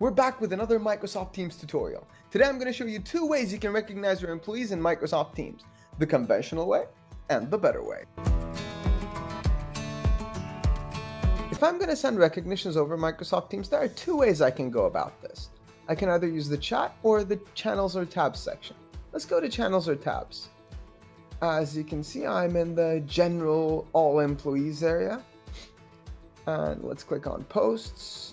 we're back with another Microsoft Teams tutorial. Today I'm going to show you two ways you can recognize your employees in Microsoft Teams. The conventional way and the better way. If I'm going to send recognitions over Microsoft Teams, there are two ways I can go about this. I can either use the chat or the channels or tabs section. Let's go to channels or tabs. As you can see, I'm in the general all employees area. And let's click on posts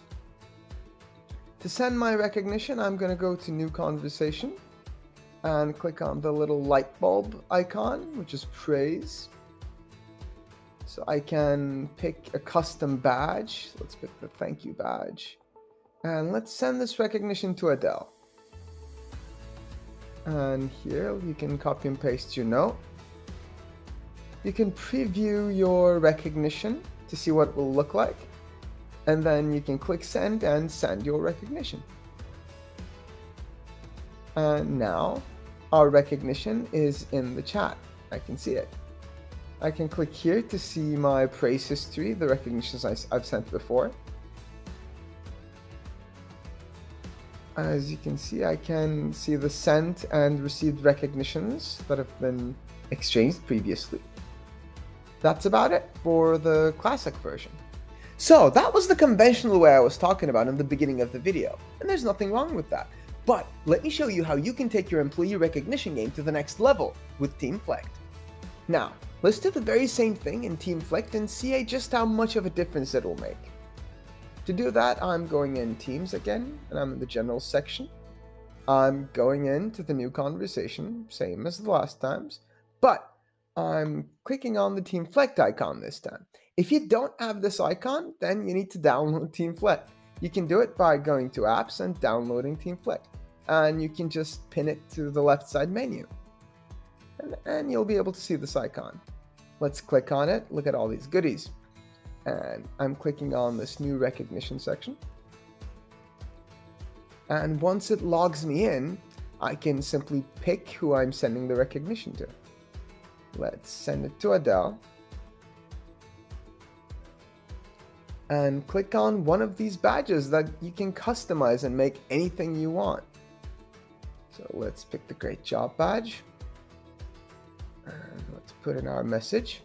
to send my recognition, I'm going to go to New Conversation and click on the little light bulb icon, which is praise. So I can pick a custom badge. Let's pick the thank you badge. And let's send this recognition to Adele. And here you can copy and paste your note. You can preview your recognition to see what it will look like and then you can click send and send your recognition. And now our recognition is in the chat. I can see it. I can click here to see my praise history, the recognitions I, have sent before. As you can see, I can see the sent and received recognitions that have been exchanged previously. That's about it for the classic version. So that was the conventional way I was talking about in the beginning of the video, and there's nothing wrong with that. But let me show you how you can take your employee recognition game to the next level with Teamflect. Now, let's do the very same thing in Teamflect and see just how much of a difference it will make. To do that, I'm going in Teams again, and I'm in the General section. I'm going into the new conversation, same as the last times, but I'm clicking on the Teamflect icon this time. If you don't have this icon, then you need to download Teamflect. You can do it by going to apps and downloading Teamflect. And you can just pin it to the left side menu. And, and you'll be able to see this icon. Let's click on it. Look at all these goodies. And I'm clicking on this new recognition section. And once it logs me in, I can simply pick who I'm sending the recognition to. Let's send it to Adele. And click on one of these badges that you can customize and make anything you want. So let's pick the great job badge and let's put in our message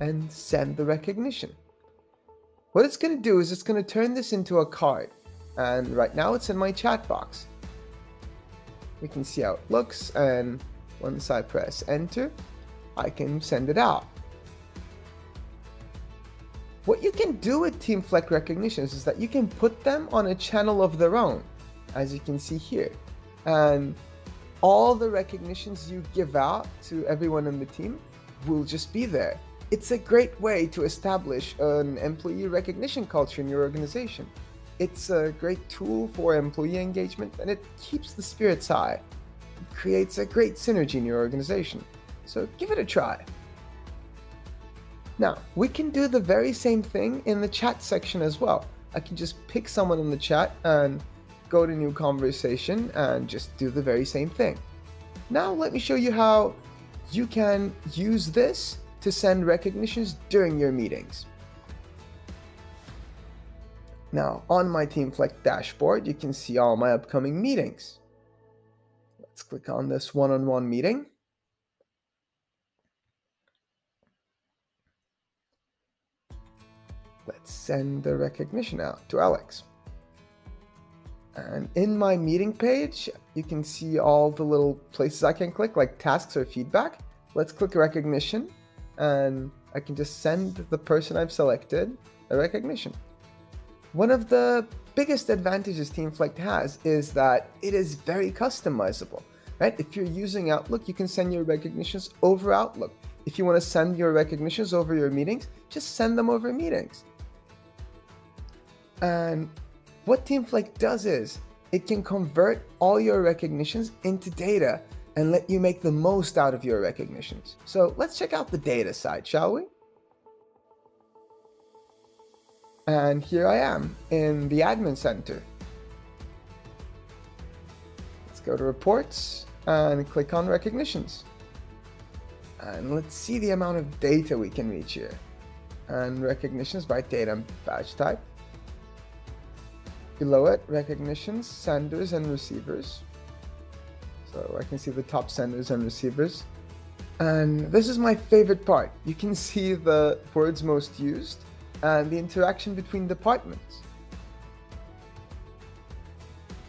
and send the recognition. What it's going to do is it's going to turn this into a card and right now it's in my chat box. We can see how it looks and once I press enter I can send it out. What you can do with Teamflect recognitions is that you can put them on a channel of their own, as you can see here. And all the recognitions you give out to everyone in the team will just be there. It's a great way to establish an employee recognition culture in your organization. It's a great tool for employee engagement and it keeps the spirits high. It creates a great synergy in your organization. So give it a try. Now, we can do the very same thing in the chat section as well. I can just pick someone in the chat and go to new conversation and just do the very same thing. Now let me show you how you can use this to send recognitions during your meetings. Now on my Teamflect dashboard, you can see all my upcoming meetings. Let's click on this one-on-one -on -one meeting. Let's send the recognition out to Alex. And in my meeting page, you can see all the little places I can click, like tasks or feedback. Let's click recognition, and I can just send the person I've selected a recognition. One of the biggest advantages Teamflect has is that it is very customizable, right? If you're using Outlook, you can send your recognitions over Outlook. If you want to send your recognitions over your meetings, just send them over meetings. And what Teamflect does is it can convert all your recognitions into data and let you make the most out of your recognitions. So let's check out the data side, shall we? And here I am in the admin center. Let's go to reports and click on recognitions. And let's see the amount of data we can reach here. And recognitions by data and badge type Below it, recognitions, senders, and receivers. So I can see the top senders and receivers. And this is my favorite part. You can see the words most used and the interaction between departments.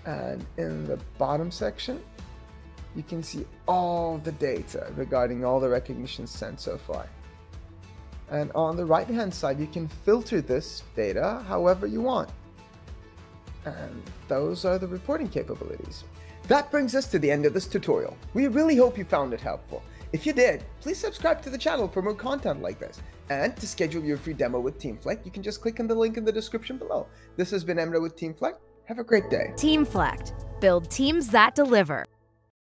And in the bottom section, you can see all the data regarding all the recognitions sent so far. And on the right hand side, you can filter this data however you want. And those are the reporting capabilities. That brings us to the end of this tutorial. We really hope you found it helpful. If you did, please subscribe to the channel for more content like this. And to schedule your free demo with Teamflect, you can just click on the link in the description below. This has been Emre with Teamflect. Have a great day. Teamflect. Build teams that deliver.